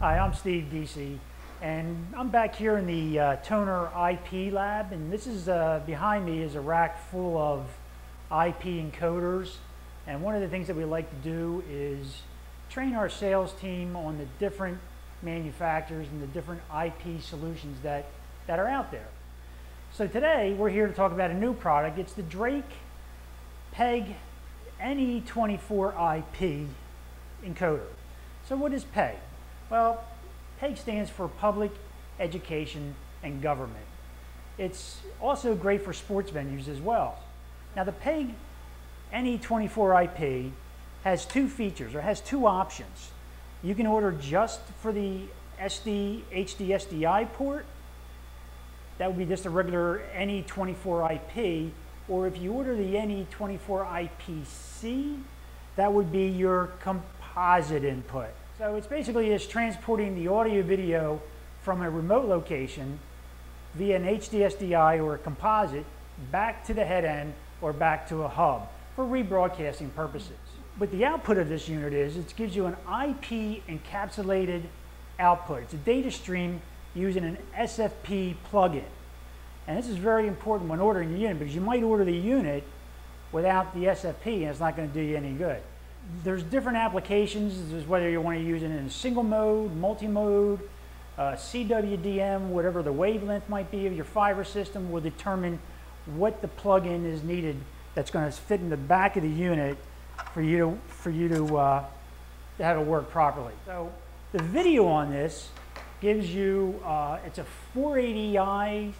Hi, I'm Steve Deasey, and I'm back here in the uh, Toner IP lab, and this is uh, behind me is a rack full of IP encoders. And one of the things that we like to do is train our sales team on the different manufacturers and the different IP solutions that, that are out there. So today we're here to talk about a new product. It's the Drake PEG NE24 IP encoder. So what is PEG? Well, PEG stands for Public Education and Government. It's also great for sports venues as well. Now the PEG NE24 IP has two features, or has two options. You can order just for the SD, HD SDI port. That would be just a regular NE24 IP. Or if you order the NE24 IPC, that would be your composite input. So it's basically just transporting the audio video from a remote location via an HD SDI or a composite back to the head end or back to a hub for rebroadcasting purposes. But the output of this unit is it gives you an IP encapsulated output. It's a data stream using an SFP plugin. And this is very important when ordering the unit because you might order the unit without the SFP and it's not going to do you any good there's different applications. There's whether you want to use it in single mode, multi-mode, uh, CWDM, whatever the wavelength might be of your fiber system will determine what the plug-in is needed that's going to fit in the back of the unit for you to, for you to, uh, have it work properly. So the video on this gives you, uh, it's a 480i,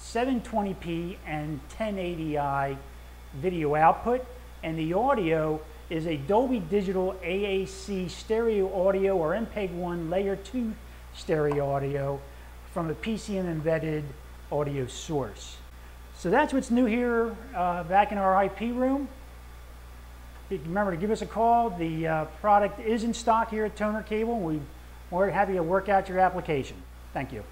720p, and 1080i video output, and the audio is a Dolby Digital AAC stereo audio or MPEG-1 layer 2 stereo audio from a PCM embedded audio source. So that's what's new here uh, back in our IP room. Remember to give us a call. The uh, product is in stock here at Toner Cable. We're happy to work out your application. Thank you.